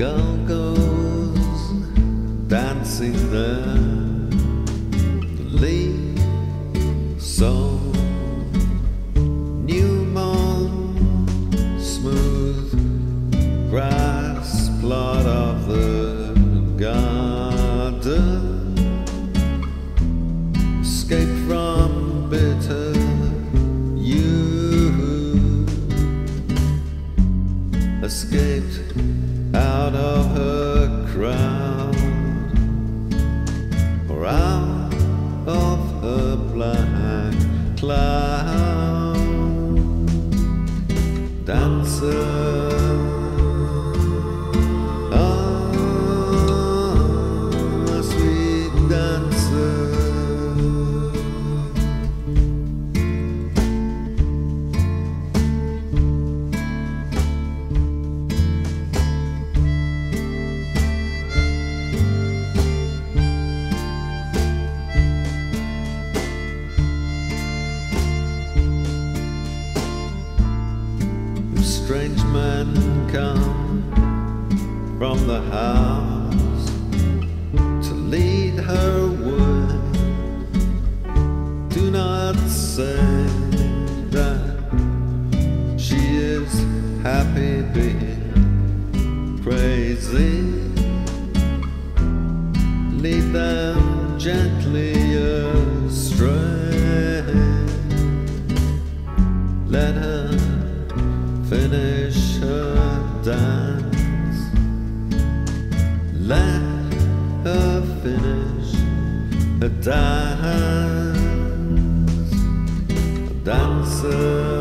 girl goes dancing there. The lead song, new moon, smooth grass plot of the cloud dancer strange men come from the house to lead her away. Do not say that she is happy being crazy. Lead them gently Let her finish her dance. A dancer.